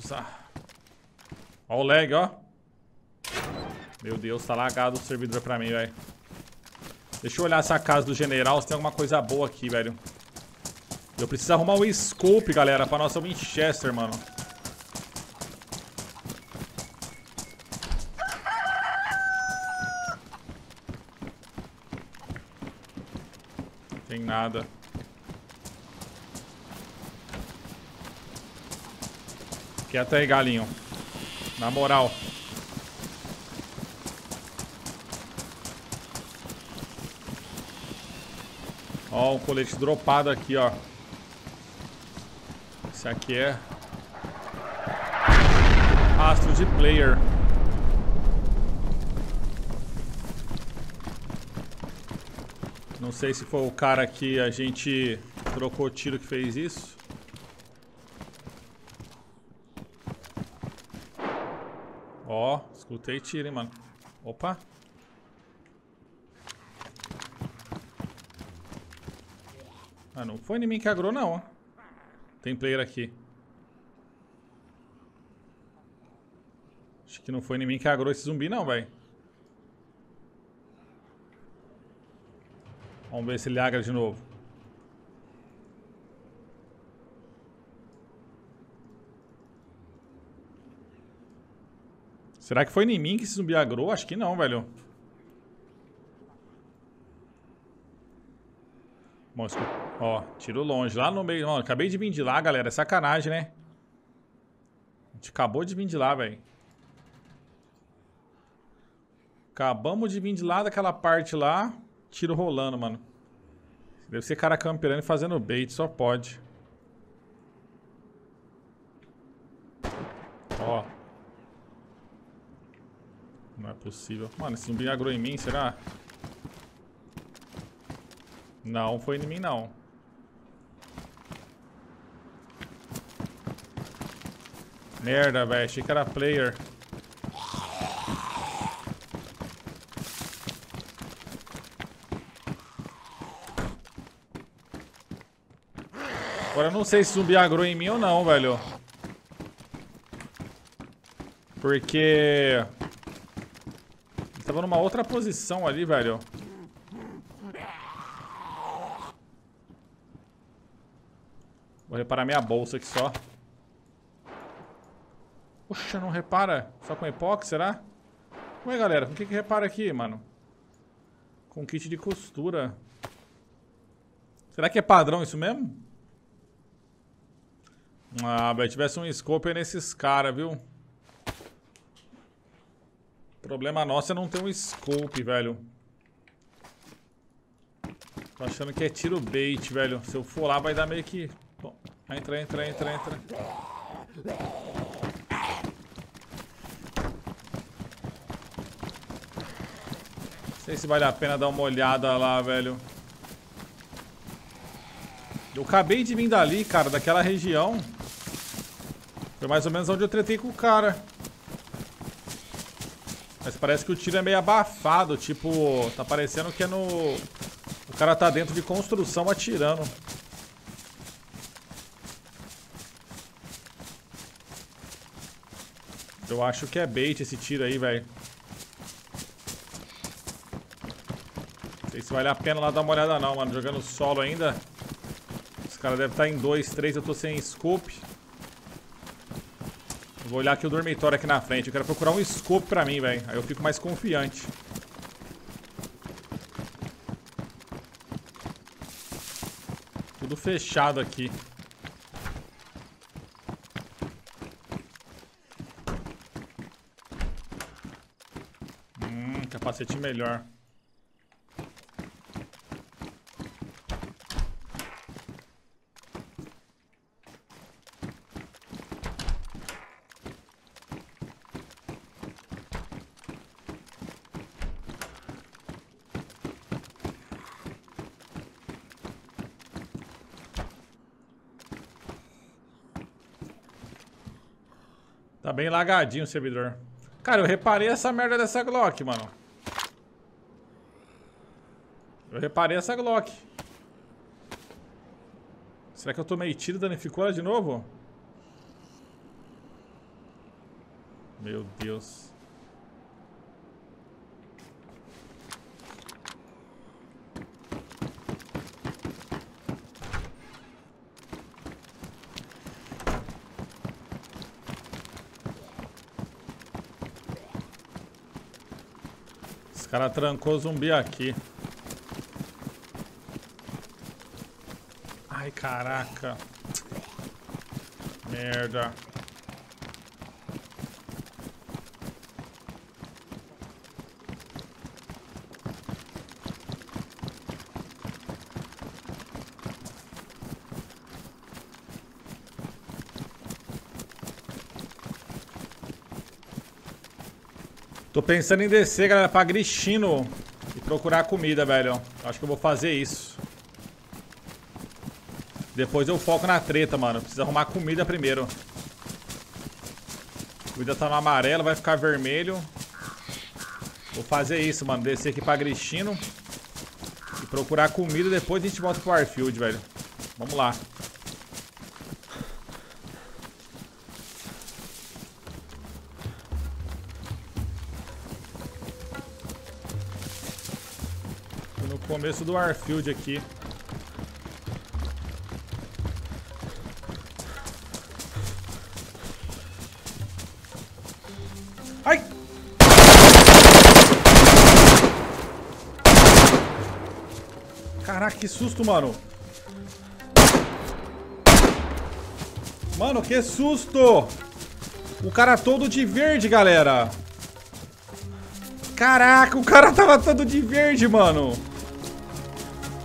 Deus. Ah. Ó o lag, ó. Meu Deus, tá lagado o servidor pra mim, velho. Deixa eu olhar essa casa do general, se tem alguma coisa boa aqui, velho. Eu preciso arrumar o scope, galera, pra nossa Winchester, mano. Tem nada. Quieta aí, galinho. Na moral. Ó, um colete dropado aqui, ó. Esse aqui é... Rastro de player. Não sei se foi o cara que a gente trocou tiro que fez isso. Ó, escutei tiro, hein, mano. Opa. Ah, não foi em mim que agrou, não. Tem player aqui. Acho que não foi em mim que agrou esse zumbi, não, velho. Vamos ver se ele agra de novo. Será que foi em mim que esse zumbi agrou? Acho que não, velho. Mostra. Ó, tiro longe. Lá no meio. Ó, acabei de vir de lá, galera. É sacanagem, né? A gente acabou de vir de lá, velho. Acabamos de vir de lá daquela parte lá. Tiro rolando, mano. Deve ser cara camperando e fazendo bait. Só pode. Ó. Não é possível. Mano, esse zumbi agrou em mim, será? Não, foi em mim não. Merda, velho. Achei que era player. Agora eu não sei se zumbi agrou em mim ou não, velho. Porque... Tava numa outra posição ali, velho. Vou reparar minha bolsa aqui só. Poxa, não repara? Só com epox, será? Ué, galera, com o que que repara aqui, mano? Com kit de costura. Será que é padrão isso mesmo? Ah, velho, tivesse um scope nesses caras, viu? Problema nosso é não ter um scope, velho. Tô achando que é tiro bait, velho. Se eu for lá, vai dar meio que... Bom, entra, entra, entra, entra. Não sei se vale a pena dar uma olhada lá, velho. Eu acabei de vir dali, cara, daquela região. Foi mais ou menos onde eu tretei com o cara. Mas parece que o tiro é meio abafado, tipo, tá parecendo que é no... O cara tá dentro de construção atirando. Eu acho que é bait esse tiro aí, velho. Não sei se vale a pena lá dar uma olhada não, mano. Jogando solo ainda. Os caras devem estar em 2, 3, eu tô sem scope. Vou olhar aqui o dormitório aqui na frente. Eu quero procurar um scope pra mim, velho. Aí eu fico mais confiante. Tudo fechado aqui. Hum, capacete melhor. Tá bem lagadinho o servidor. Cara, eu reparei essa merda dessa Glock, mano. Eu reparei essa Glock. Será que eu tomei tiro e danificou ela de novo? Meu Deus. Os caras trancou zumbi aqui. Ai, caraca. Merda. Tô pensando em descer, galera, pra Gristino e procurar comida, velho. Acho que eu vou fazer isso. Depois eu foco na treta, mano. Preciso arrumar comida primeiro. Comida tá no amarelo, vai ficar vermelho. Vou fazer isso, mano. Descer aqui pra Gristino. E procurar comida. Depois a gente volta pro Warfield, velho. Vamos lá. Começo do Warfield aqui. Ai! Caraca, que susto, mano. Mano, que susto! O cara todo de verde, galera. Caraca, o cara tava todo de verde, mano.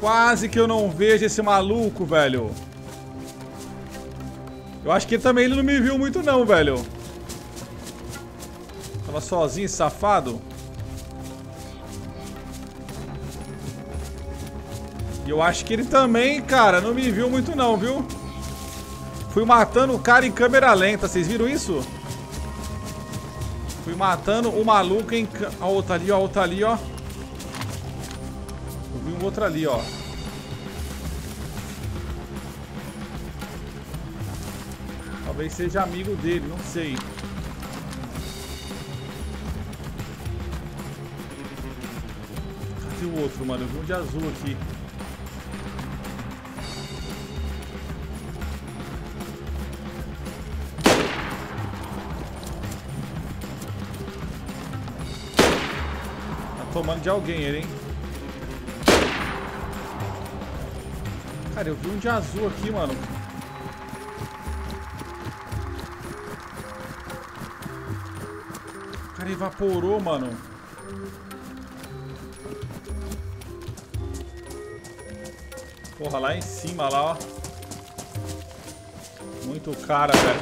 Quase que eu não vejo esse maluco, velho. Eu acho que também ele não me viu muito não, velho. Tava sozinho, safado. E eu acho que ele também, cara, não me viu muito não, viu? Fui matando o cara em câmera lenta, vocês viram isso? Fui matando o maluco em... A outra ali, ó, a outra ali, ó. Um outro ali, ó. Talvez seja amigo dele, não sei. Cadê o outro, mano? Eu vi um de azul aqui. Tá tomando de alguém ele, hein? Cara, eu vi um de azul aqui, mano. O cara evaporou, mano. Porra, lá em cima, lá, ó. Muito cara, velho.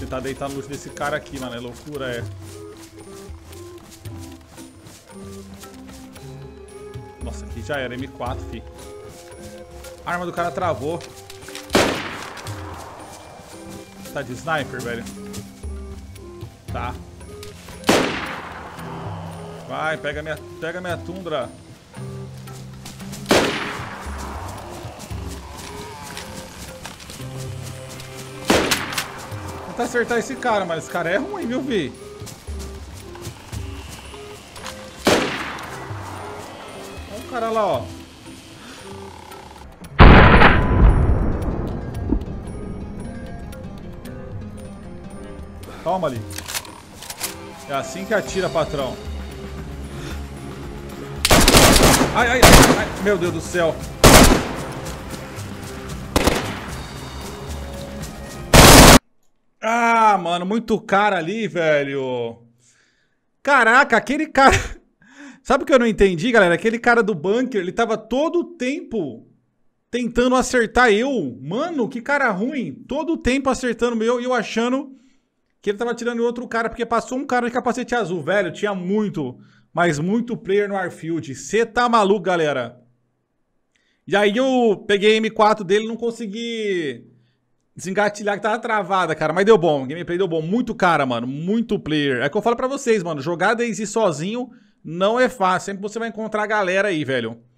Tentar deitar no luxo desse cara aqui, mano. É loucura, é. Nossa, aqui já era. M4, fi. A arma do cara travou. Tá de sniper, velho. Tá. Vai, pega minha, pega minha tundra. Tentar acertar esse cara, mas esse cara é ruim, viu, Vi? Olha o cara lá, ó. Calma ali. É assim que atira, patrão. Ai, ai, ai. Meu Deus do céu. Ah, mano, muito cara ali, velho. Caraca, aquele cara... Sabe o que eu não entendi, galera? Aquele cara do bunker, ele tava todo o tempo tentando acertar eu. Mano, que cara ruim. Todo o tempo acertando meu e eu achando que ele tava tirando outro cara, porque passou um cara de capacete azul. Velho, tinha muito, mas muito player no Arfield. Você tá maluco, galera. E aí eu peguei a M4 dele não consegui desengatilhar que tava travada, cara. Mas deu bom, gameplay deu bom. Muito cara, mano. Muito player. É que eu falo pra vocês, mano. Jogar Daisy sozinho não é fácil. Sempre você vai encontrar a galera aí, velho.